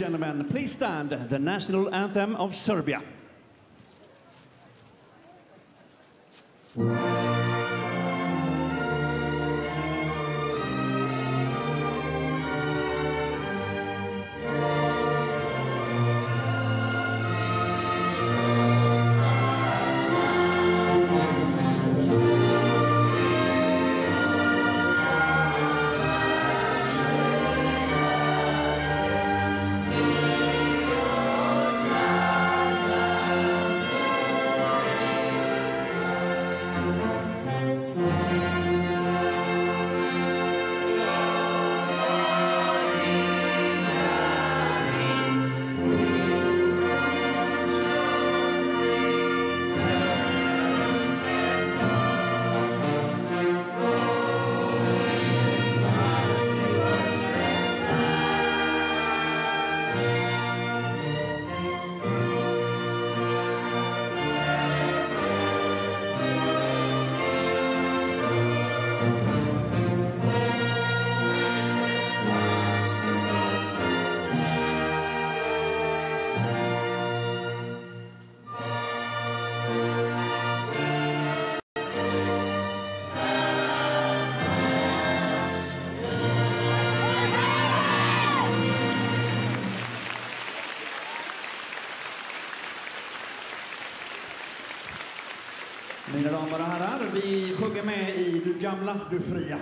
gentlemen, please stand the national anthem of Serbia. gamla, du fria.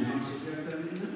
Não, achei que era essa menina,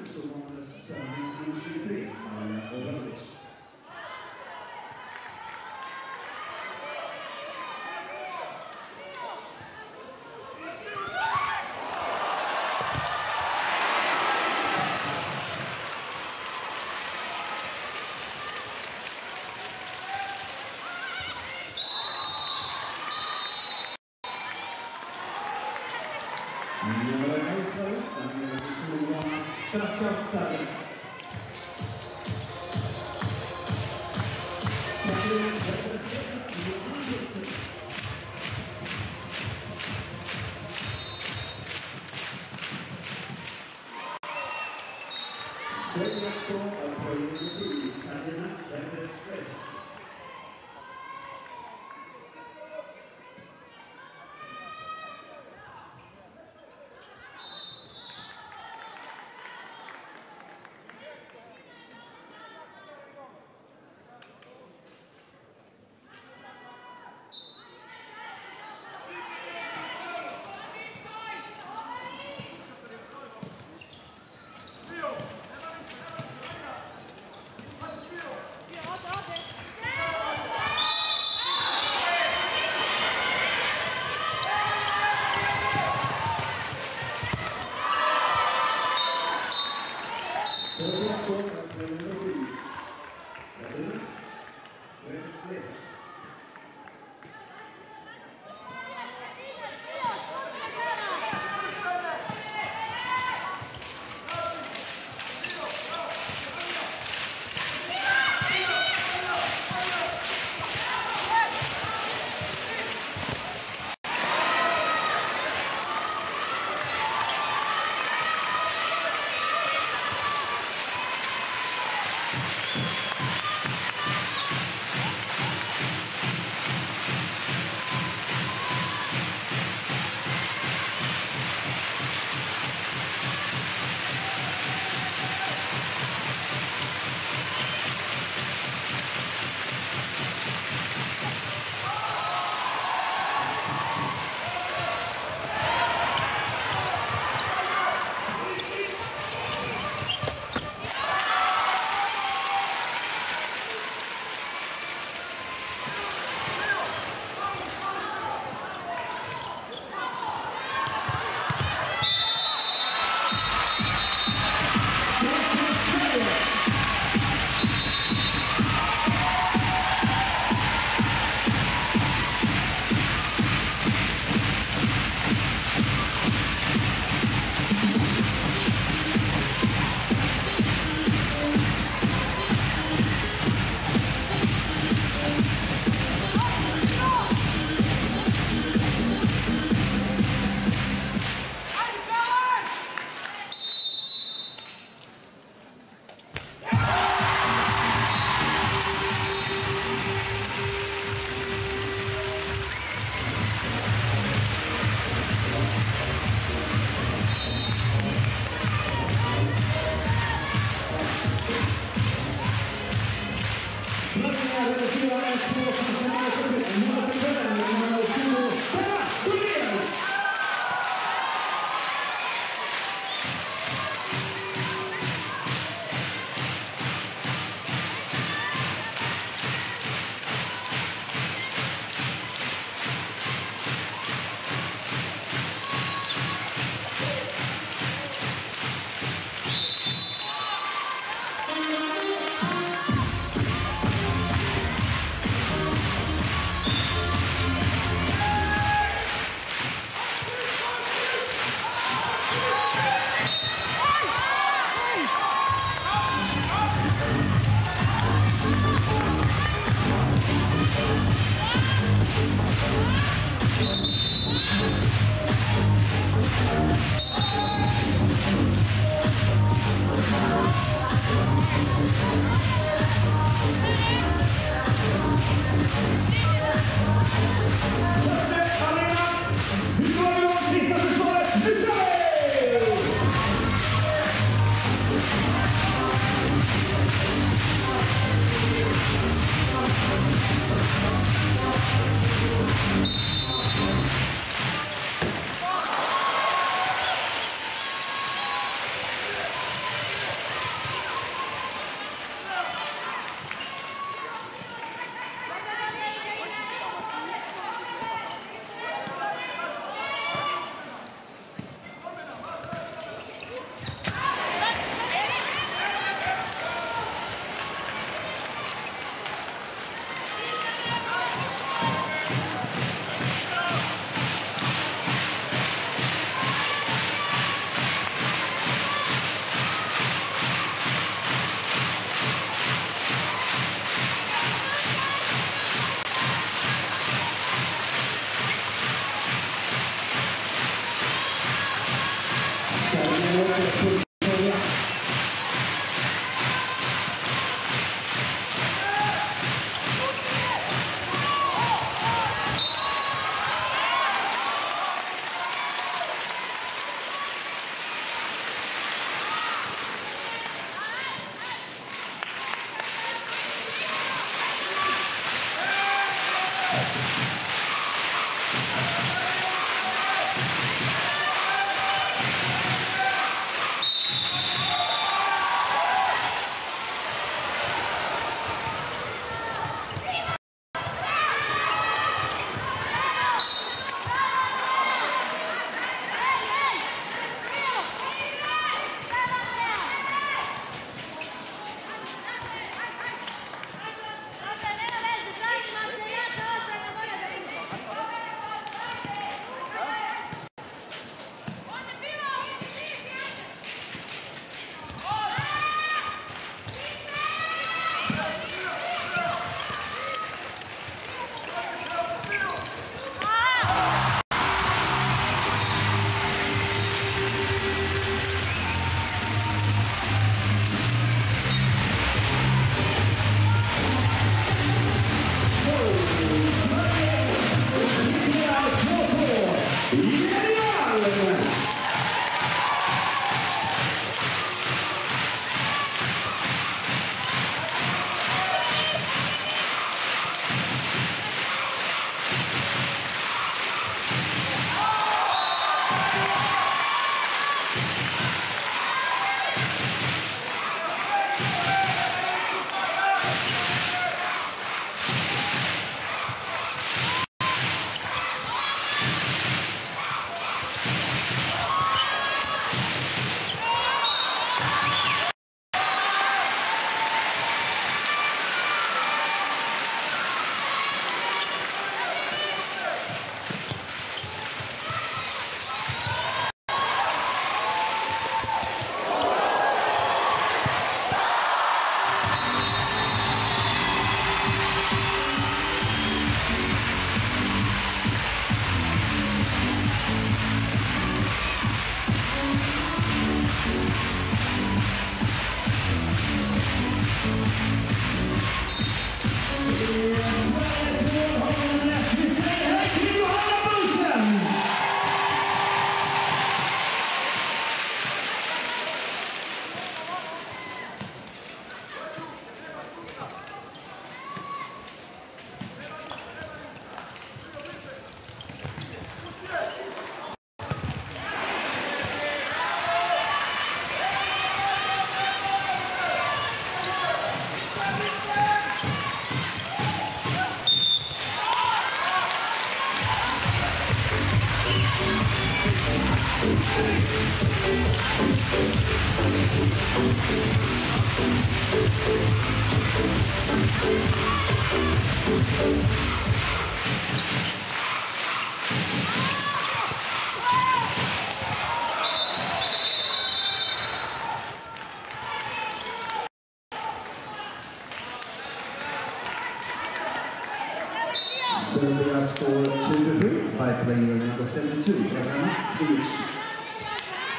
finish.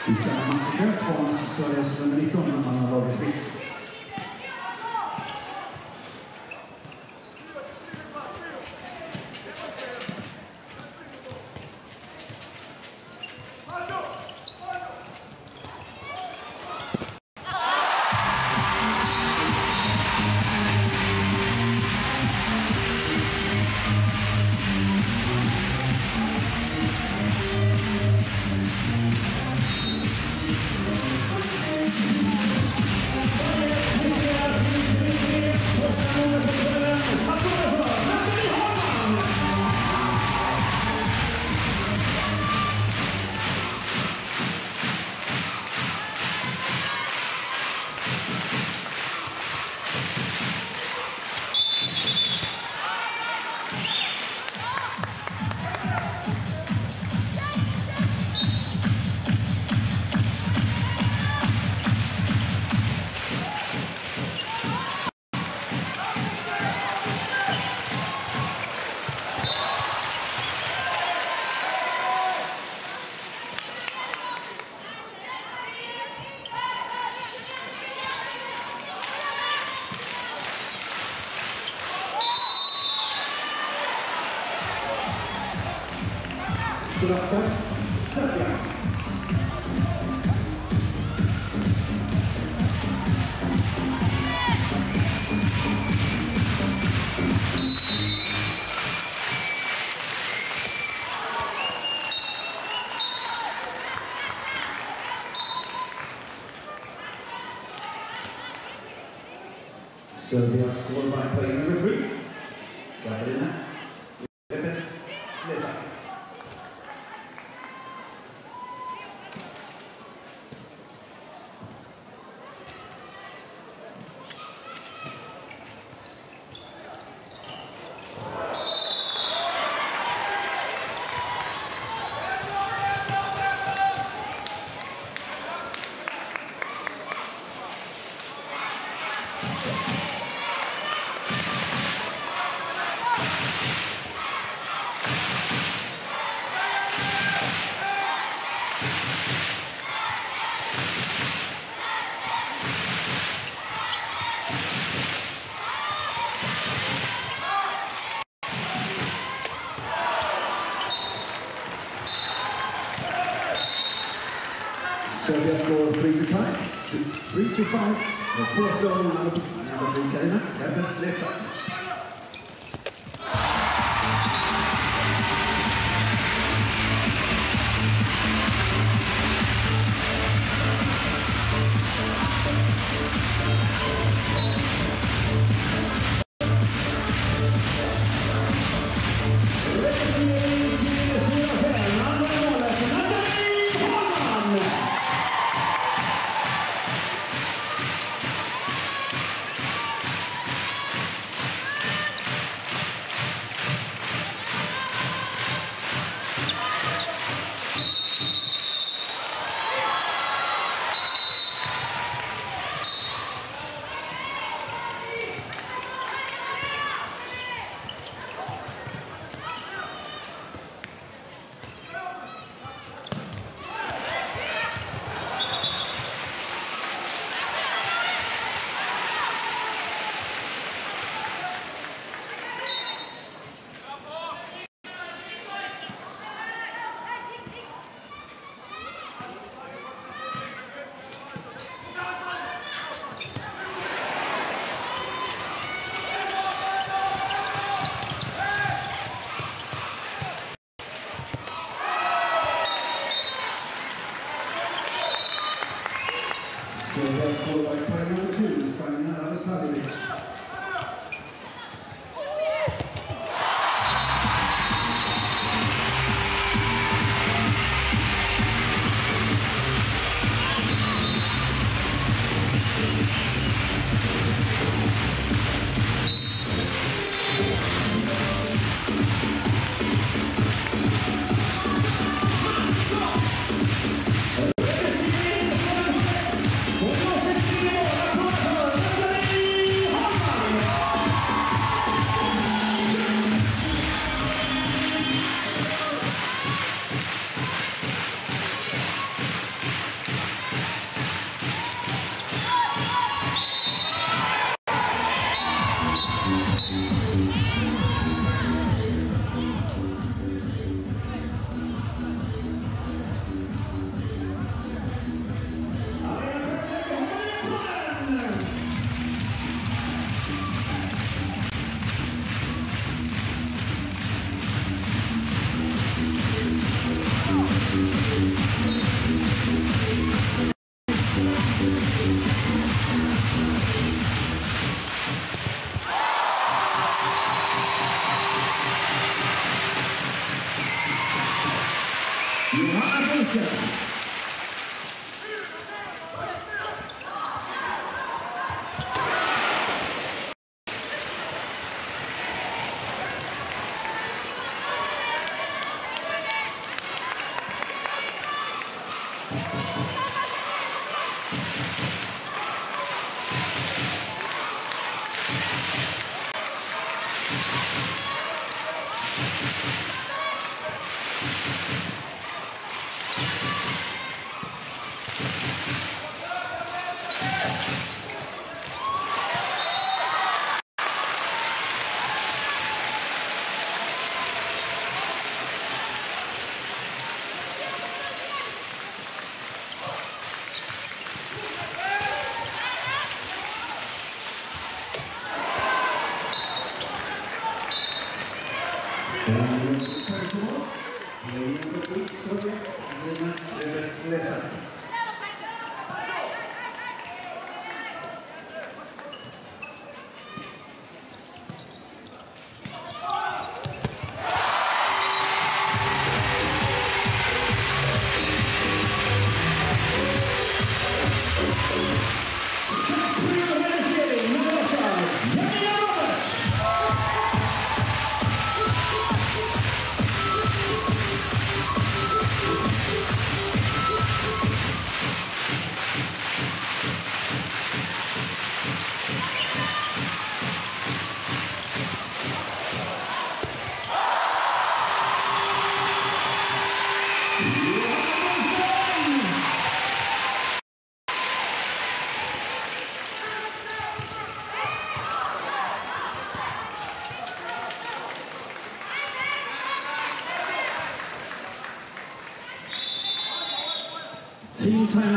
Quizá más transformas historias femeninas, no me lo score by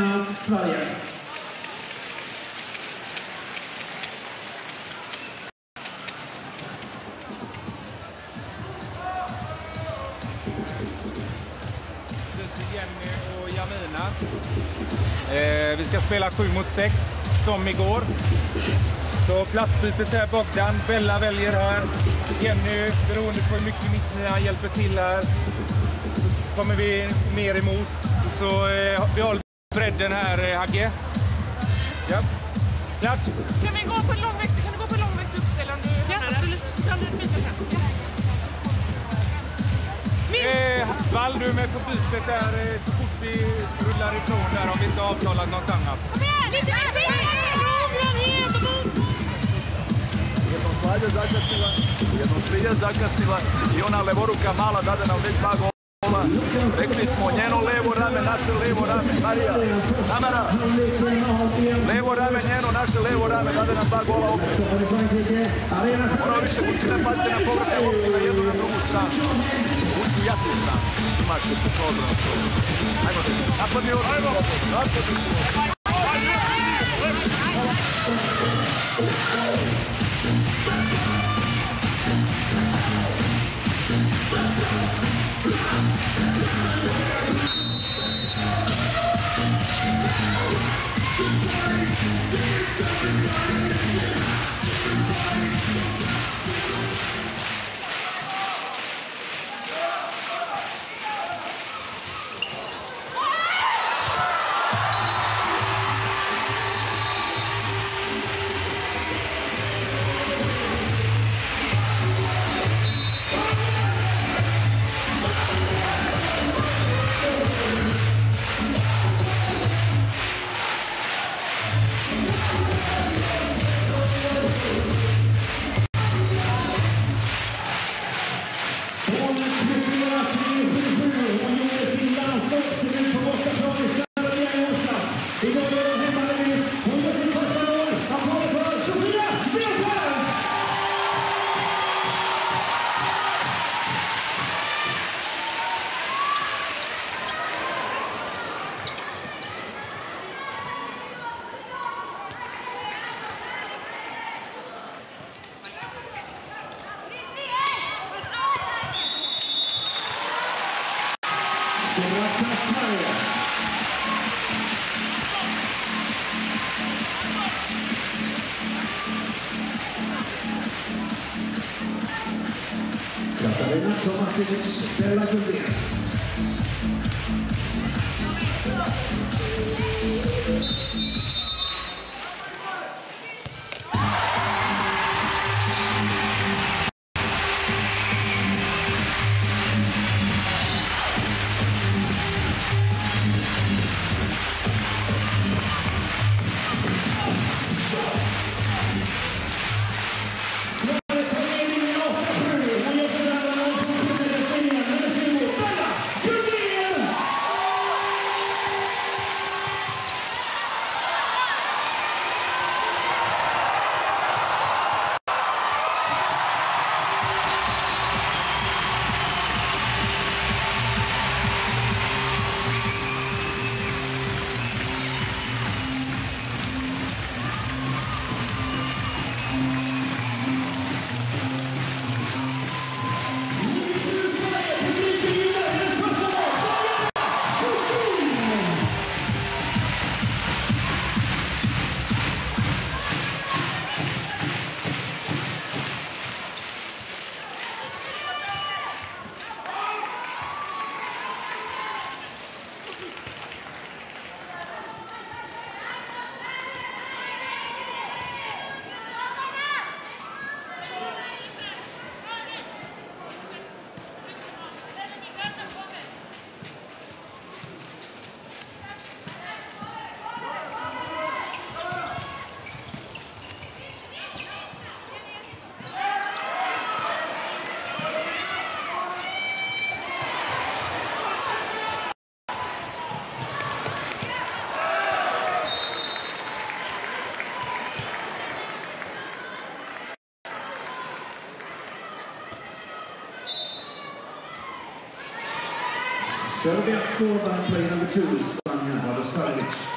Team Sverige. Jenny och Jamina. Eh, vi ska spela 7 mot 6 som igår. Så platsbytet här Bogdan. Bella väljer här. Jenny, beroende på hur mycket mittnian hjälper till här, kommer vi mer emot. Så eh, vi håller bredden här, eh, Hagge. Ja. Klart. Kan vi gå på en långväxel? Kan du gå på en långväxel uppspel om du ja, absolut. Så kan du byta sen. Eh, Wall, du är med på bytet där eh, så fort vi rullar ifrån där om vi inte avtalat något annat. Lite Jednom Slavlja zakasnila, jednom Trilja zakasnila i ona levoruka mala dade nam već dva gola. Rekli smo njeno levo rame, naše levo rame. Marija, Tamara, levo rame njeno, naše levo rame, dade nam dva gola opet. Moramo više Vucine pazite na povrte lopte na jednu na drugu stranu. Vuci jači stranu. Imaš je puno odbrana skoro. Ajmo, napadni odbrana. Napadni odbrana. Catarina Tomasevic della Giulia. Serbian scored by play number two, Sanja Radosavljevic.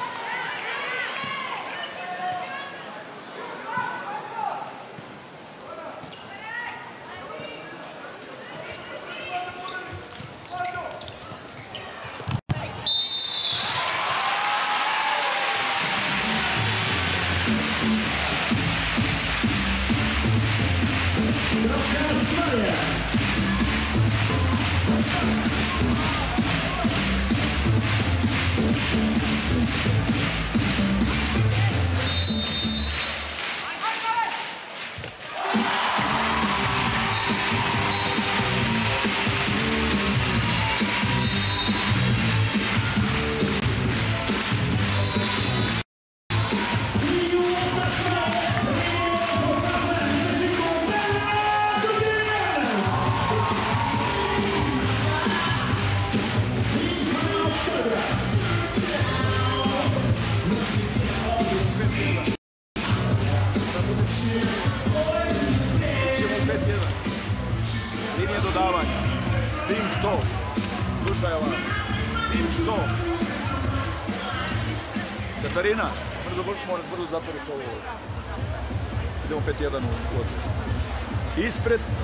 Thank.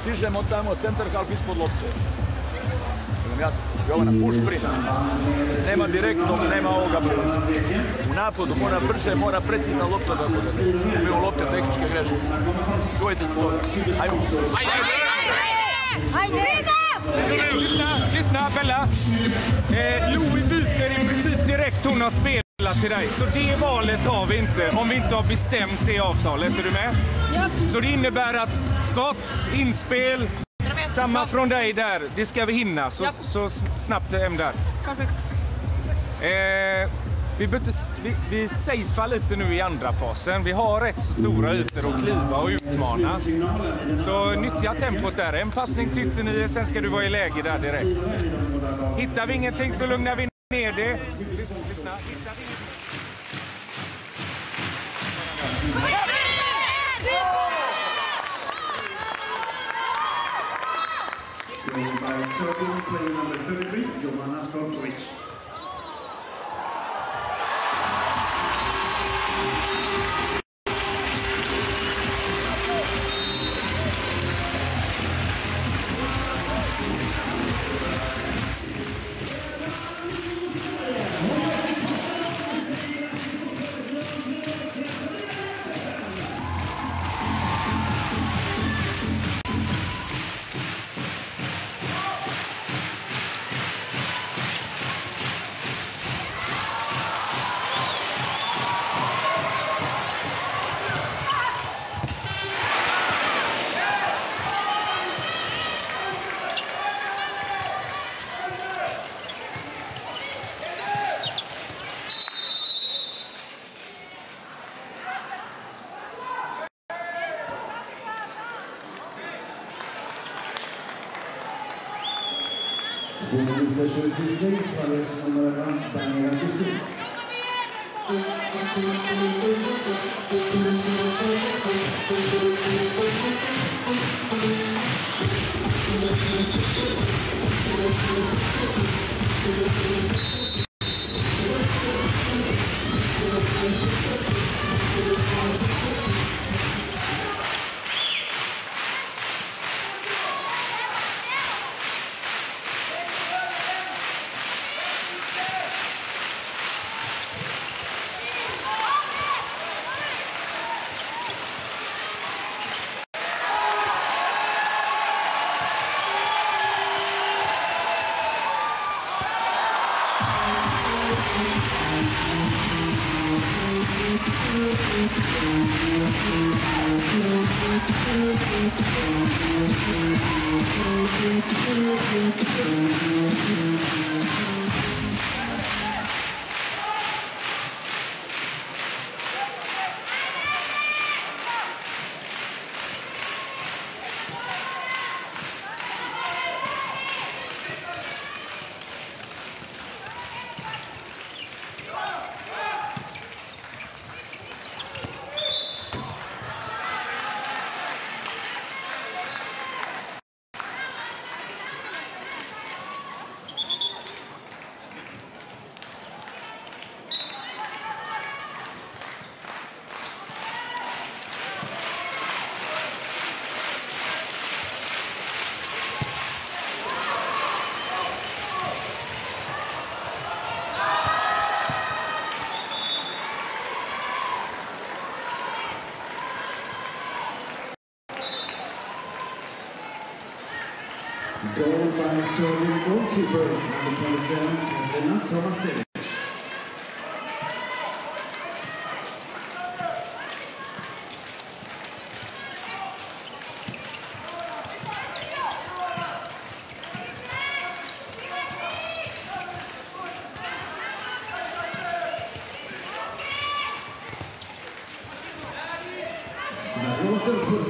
Stižemo tamo centar half ispod lopte. Idem jasno. Jovana, push sprint. Nema direktnog, nema ovoga brza. U napadu mora brže, mora precizna lopta da bude. Ubijemo lopte tehničke greške. Čuvajte se toga. Ajmo. Lyssna, lyssna Bella. Eh, Louis byter i princip direkt hon har spelat till dig. Så det valet har vi inte om vi inte har bestämt det avtalet. Är du med? Så det innebär att skott, inspel, samma från dig där. Det ska vi hinna så, så s- snabbt hem där. Eh, vi, bytte, vi, vi safear lite nu i andra fasen. Vi har rätt så stora ytor att kliva och utmana. Så nyttja tempot där. En passning till ytternio, sen ska du vara i läge där direkt. Hittar vi ingenting så lugnar vi here, dear. Just, just not. By player number 33, Jovana Storkovic. Thank you. uh, so the goalkeeper and the person, Elena Kovacevic. Sverige återförenas.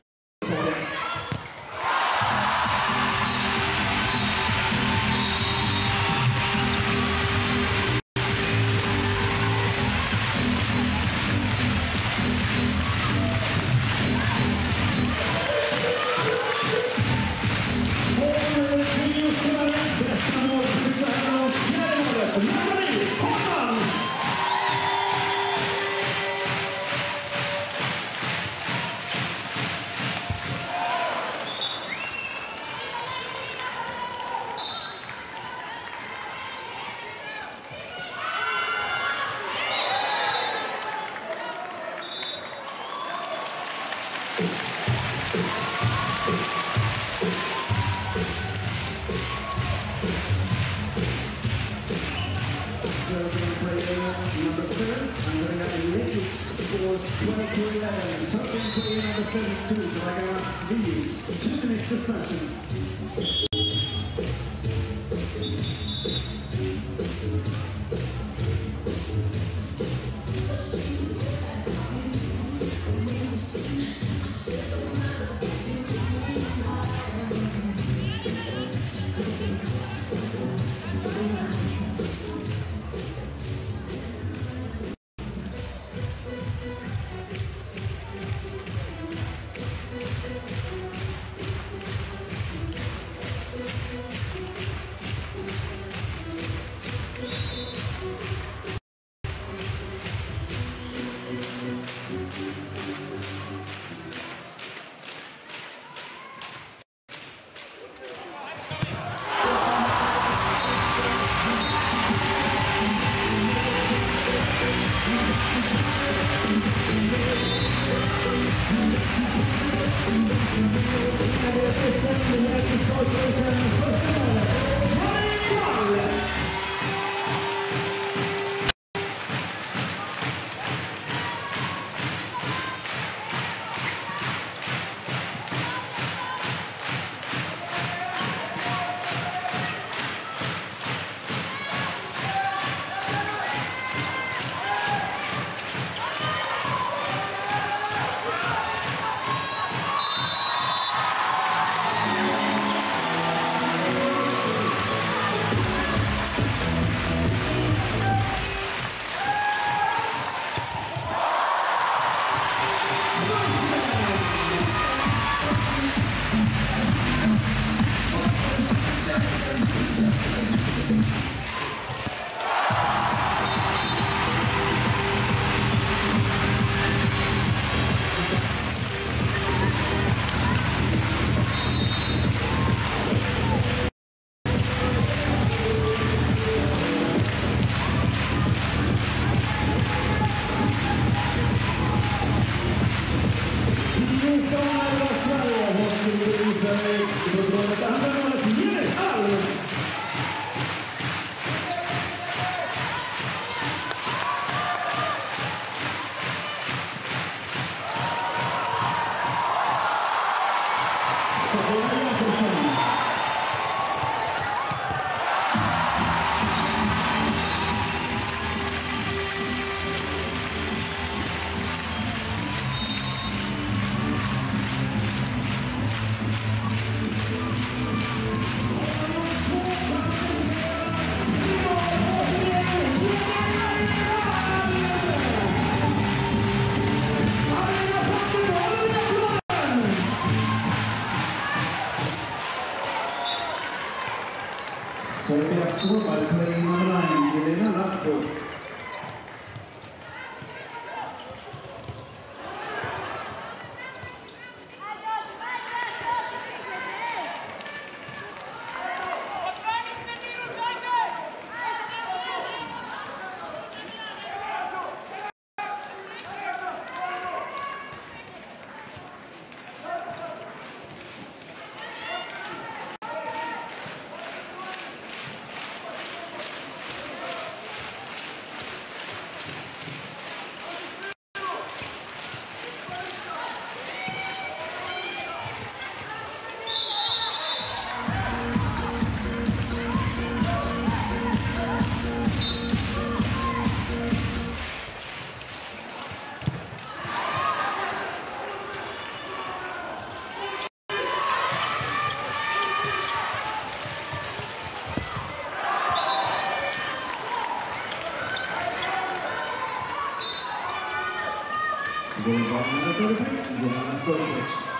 English.